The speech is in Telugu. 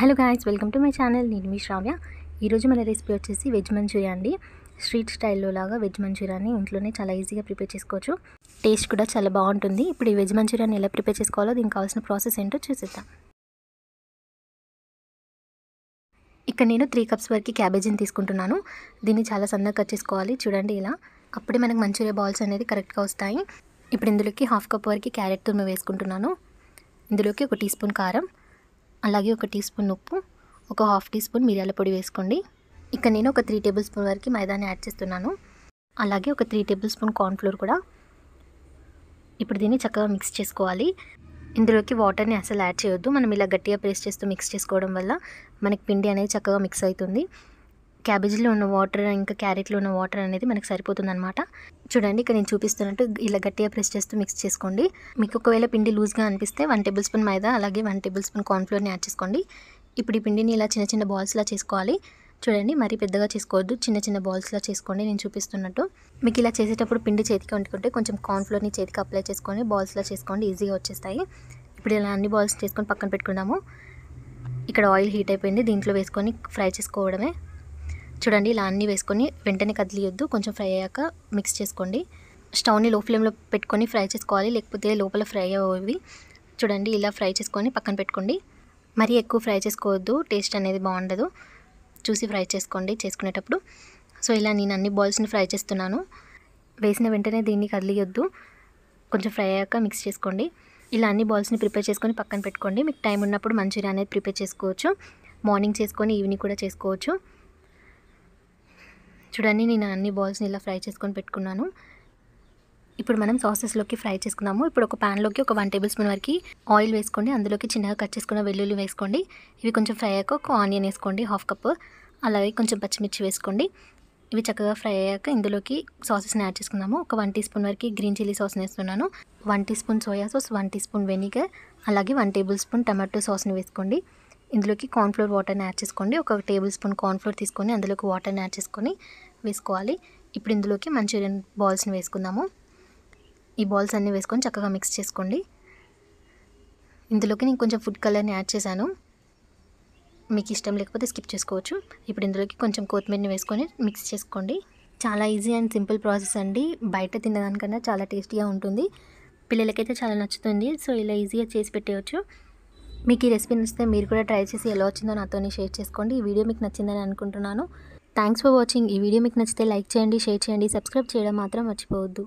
Hello guys welcome to my channel నేను మీ శ్రావ్య. ఈరోజు మన రెసిపీ వచ్చేసి వెజ్ మంచూరియా అండి. స్ట్రీట్ స్టైల్లో లాగా వెజ్ మంచూరియాని ఇంట్లోనే చాలా ఈజీగా ప్రిపేర్ చేసుకోవచ్చు. టేస్ట్ కూడా చాలా బాగుంటుంది. ఇప్పుడు ఈ వెజ్ మంచూరియాని ఎలా ప్రిపేర్ చేసుకోవాలో దీనికి కావాల్సిన ప్రాసెస్ ఏంటో చూసేద్దాం. ఇక్కడ నేను త్రీ కప్స్ వరకు క్యాబేజీని తీసుకుంటున్నాను. దీన్ని చాలా సన్నగా కట్ చేసుకోవాలి. చూడండి ఇలా. అప్పుడే మనకు మంచూరియా బాల్స్ అనేది కరెక్ట్గా వస్తాయి. ఇప్పుడు ఇందులోకి హాఫ్ కప్ వరకు క్యారెట్ తురుము వేసుకుంటున్నాను. ఇందులోకి ఒక టీ స్పూన్ కారం. అలాగే ఒక టీ స్పూన్ ఉప్పు ఒక హాఫ్ టీ స్పూన్ మిరియాల పొడి వేసుకోండి. ఇక్కడ నేను ఒక త్రీ టేబుల్ స్పూన్ వరకు మైదాని యాడ్ చేస్తున్నాను. అలాగే ఒక త్రీ టేబుల్ స్పూన్ కార్న్ఫ్లోర్ కూడా. ఇప్పుడు దీన్ని చక్కగా మిక్స్ చేసుకోవాలి. ఇందులోకి వాటర్ని అసలు యాడ్ చేయొద్దు. మనం ఇలా గట్టిగా ప్రెస్ చేస్తూ మిక్స్ చేసుకోవడం వల్ల మనకి పిండి అనేది చక్కగా మిక్స్ అవుతుంది. క్యాబేజీలో ఉన్న వాటర్ ఇంకా క్యారెట్లో ఉన్న వాటర్ అనేది మనకు సరిపోతుంది అనమాట చూడండి ఇక్కడ నేను చూపిస్తున్నట్టు ఇలా గట్టిగా ప్రెస్ చేస్తూ మిక్స్ చేసుకోండి. మీకు ఒకవేళ పిండి లూజ్గా అనిపిస్తే వన్ టేబుల్ స్పూన్ మైదా అలాగే వన్ టేబుల్ స్పూన్ కార్న్ఫ్లోర్ని యాడ్ చేసుకోండి. ఇప్పుడు ఈ పిండిని ఇలా చిన్న చిన్న బాల్స్లా చేసుకోవాలి. చూడండి మరీ పెద్దగా చేసుకోవద్దు చిన్న చిన్న బాల్స్లా చేసుకోండి. నేను చూపిస్తున్నట్టు మీకు ఇలా చేసేటప్పుడు పిండి చేతికి వండుకుంటే కొంచెం కార్న్ఫ్లోర్ని చేతికి అప్లై చేసుకొని బాల్స్లా చేసుకోండి. ఈజీగా వచ్చేస్తాయి. ఇప్పుడు ఇలా అన్ని బాల్స్ చేసుకొని పక్కన పెట్టుకున్నాము ఇక్కడ ఆయిల్ హీట్ అయిపోయింది దీంట్లో వేసుకొని ఫ్రై చేసుకోవడమే. చూడండి ఇలా అన్నీ వేసుకొని వెంటనే కదిలియొద్దు. కొంచెం ఫ్రై అయ్యాక మిక్స్ చేసుకోండి. స్టవ్ని లో ఫ్లేమ్లో పెట్టుకొని ఫ్రై చేసుకోవాలి లేకపోతే లోపల ఫ్రై అవ్వవి. చూడండి ఇలా ఫ్రై చేసుకొని పక్కన పెట్టుకోండి. మరీ ఎక్కువ ఫ్రై చేసుకోవద్దు టేస్ట్ అనేది బాగుండదు. చూసి ఫ్రై చేసుకోండి చేసుకునేటప్పుడు. సో ఇలా నేను అన్ని బాల్స్ని ఫ్రై చేస్తున్నాను. వేసిన వెంటనే దీన్ని కదిలియొద్దు. కొంచెం ఫ్రై అయ్యాక మిక్స్ చేసుకోండి. ఇలా అన్ని బాల్స్ని ప్రిపేర్ చేసుకొని పక్కన పెట్టుకోండి. మీకు టైం ఉన్నప్పుడు మంచూరియా అనేది ప్రిపేర్ చేసుకోవచ్చు. మార్నింగ్ చేసుకొని ఈవినింగ్ కూడా చేసుకోవచ్చు. చూడండి నేను అన్ని బాల్స్ని ఇలా ఫ్రై చేసుకొని పెట్టుకున్నాను. ఇప్పుడు మనం సాసెస్లోకి ఫ్రై చేసుకున్నాము ఇప్పుడు ఒక ప్యాన్లోకి ఒక వన్ టేబుల్ స్పూన్ వరకు ఆయిల్ వేసుకోండి. అందులోకి చిన్నగా కట్ చేసుకున్న వెల్లుల్లి వేసుకోండి. ఇవి కొంచెం ఫ్రై అయ్యాక ఒక ఆనియన్ వేసుకోండి హాఫ్ కప్. అలాగే కొంచెం పచ్చిమిర్చి వేసుకోండి. ఇవి చక్కగా ఫ్రై అయ్యాక ఇందులోకి సాసెస్ని యాడ్ చేసుకున్నాము ఒక వన్ టీ స్పూన్ వరకు గ్రీన్ చిల్లీ సాస్ని వేస్తున్నాను. One teaspoon soya sauce one teaspoon vinegar. అలాగే వన్ టేబుల్ స్పూన్ టమాటో సాస్ని వేసుకోండి. ఇందులోకి కార్న్ఫ్లోర్ వాటర్ని యాడ్ చేసుకోండి. ఒక టేబుల్ స్పూన్ కార్న్ఫ్లోర్ తీసుకొని అందులోకి వాటర్ని యాడ్ చేసుకొని వేసుకోవాలి. ఇప్పుడు ఇందులోకి మంచూరియన్ బాల్స్ని వేసుకుందాము. ఈ బాల్స్ అన్నీ వేసుకొని చక్కగా మిక్స్ చేసుకోండి. ఇందులోకి నేను కొంచెం ఫుడ్ కలర్ని యాడ్ చేశాను. మీకు ఇష్టం లేకపోతే స్కిప్ చేసుకోవచ్చు. ఇప్పుడు ఇందులోకి కొంచెం కొత్తిమీరని వేసుకొని మిక్స్ చేసుకోండి. చాలా ఈజీ అండ్ సింపుల్ ప్రాసెస్ అండి. బయట తినడానికన్నా చాలా టేస్టీగా ఉంటుంది. పిల్లలకైతే చాలా నచ్చుతుంది. సో ఇలా ఈజీగా చేసి పెట్టేయచ్చు. మీకు ఈ రెసిపీ నచ్చితే మీరు కూడా ట్రై చేసి ఎలా వచ్చిందో నాతో షేర్ చేసుకోండి. ఈ వీడియో మీకు నచ్చిందని అనుకుంటున్నాను. థ్యాంక్స్ ఫర్ వాచింగ్ ఈ వీడియో మీకు నచ్చితే లైక్ చేయండి షేర్ చేయండి సబ్స్క్రైబ్ చేయడం మాత్రం మర్చిపోవద్దు.